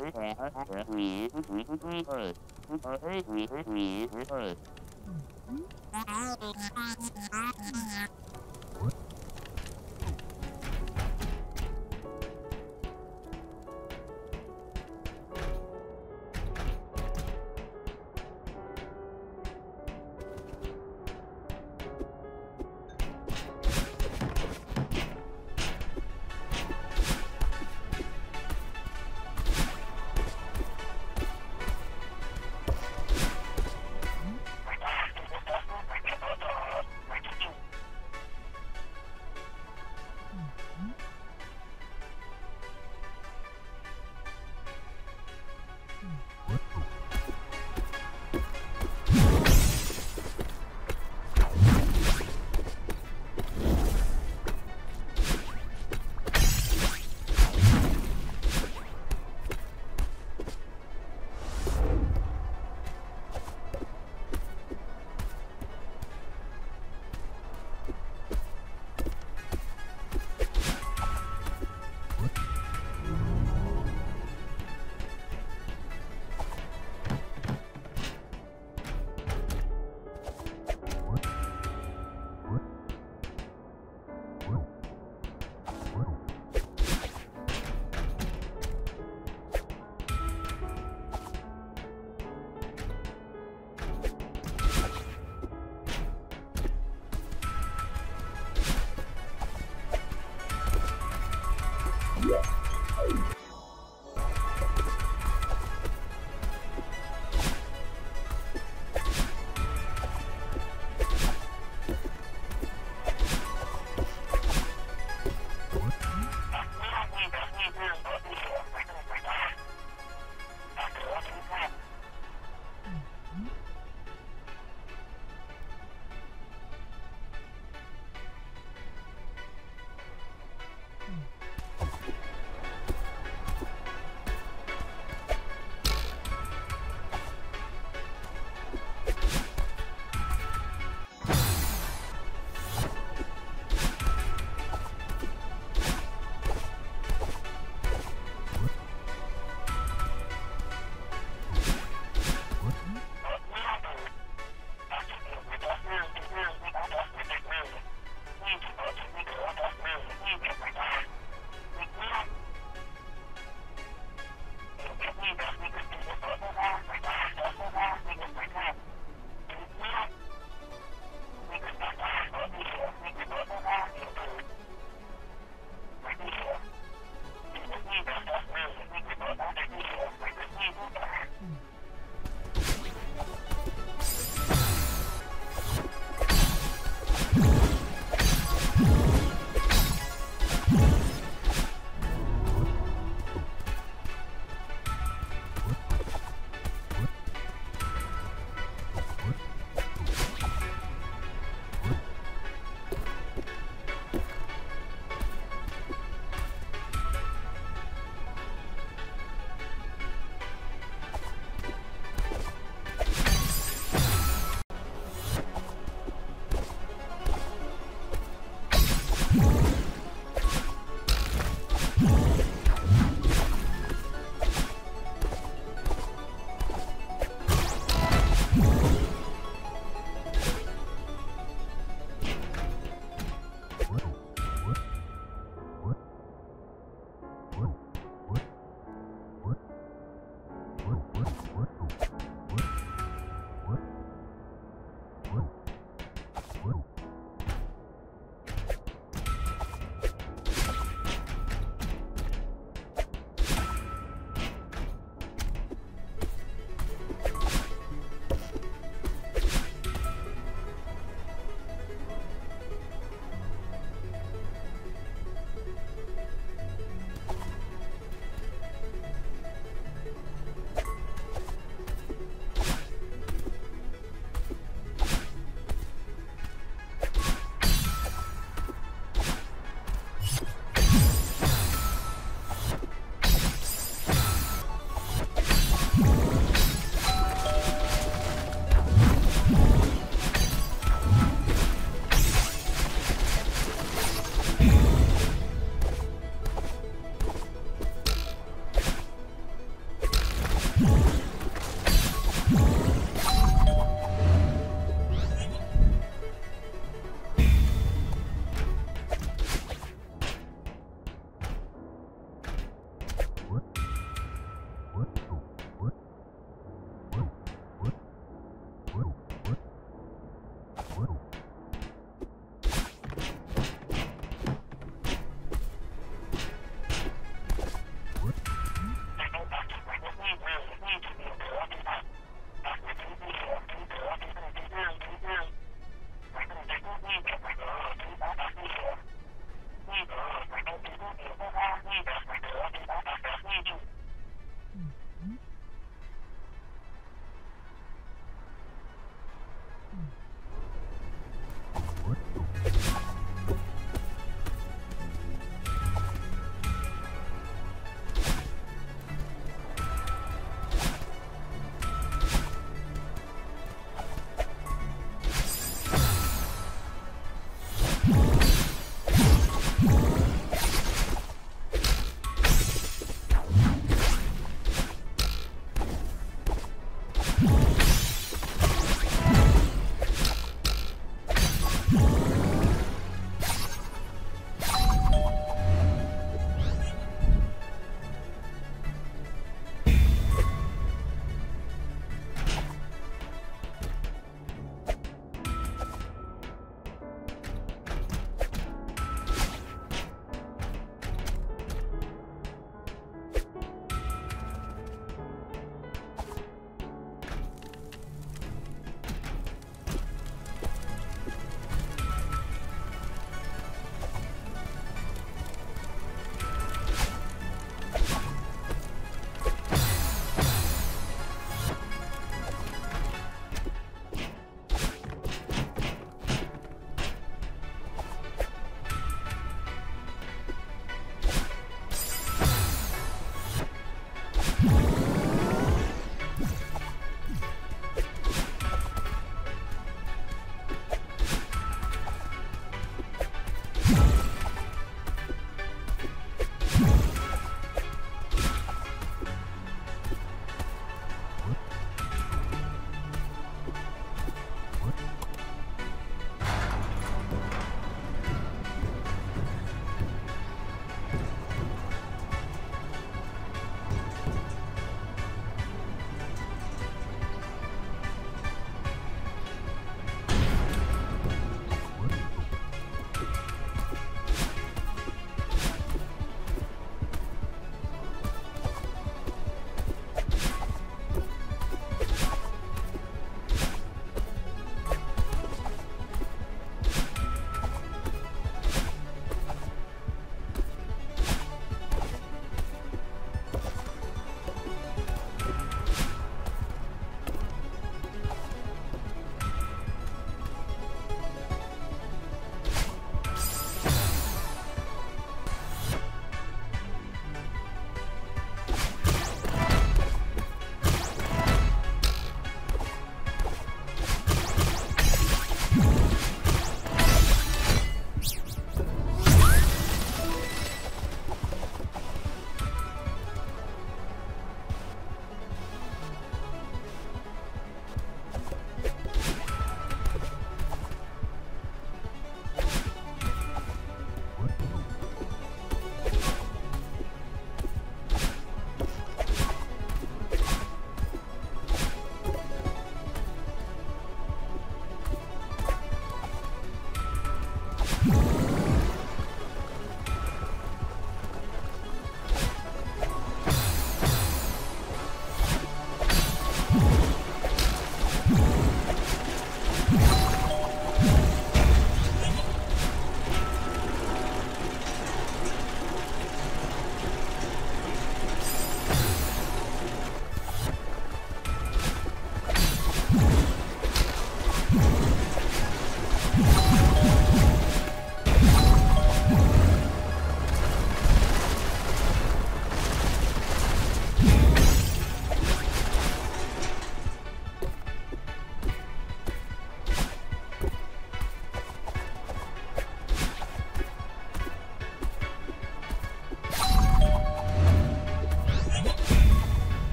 I'm mm-hmm. Hmm.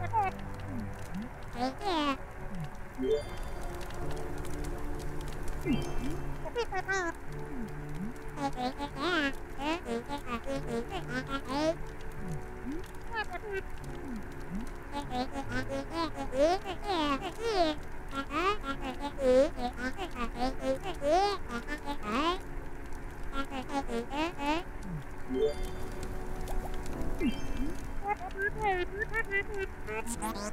Yeah. Mm-hmm.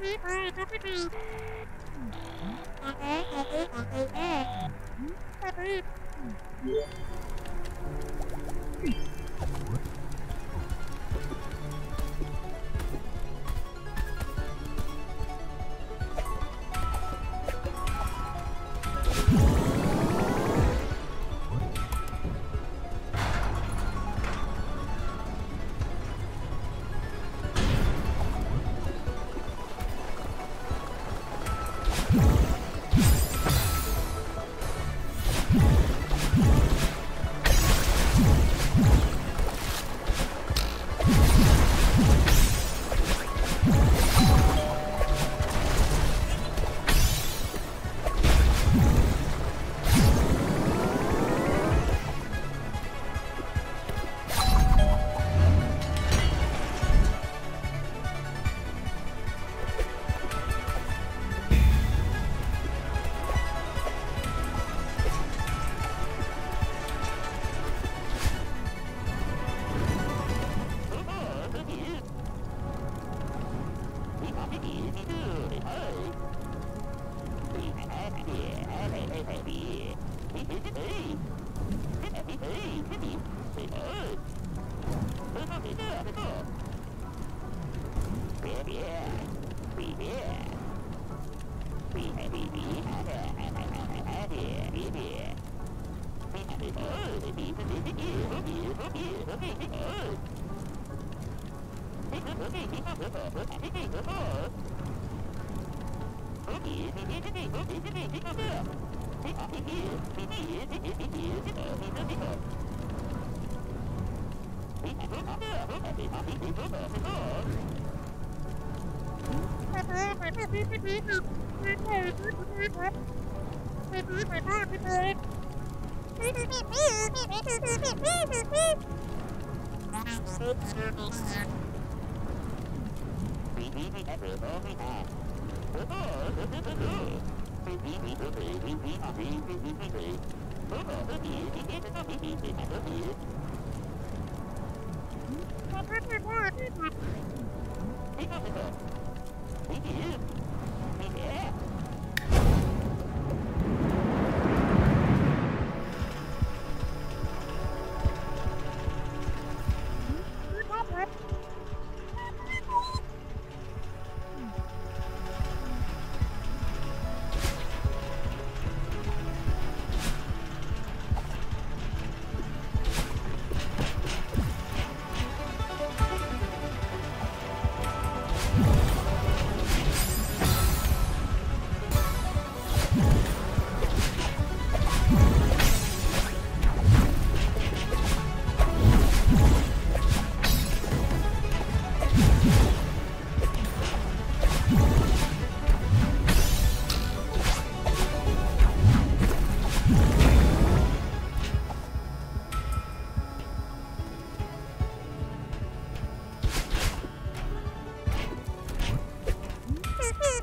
Hmm. Every moment. Okay.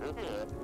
Oh.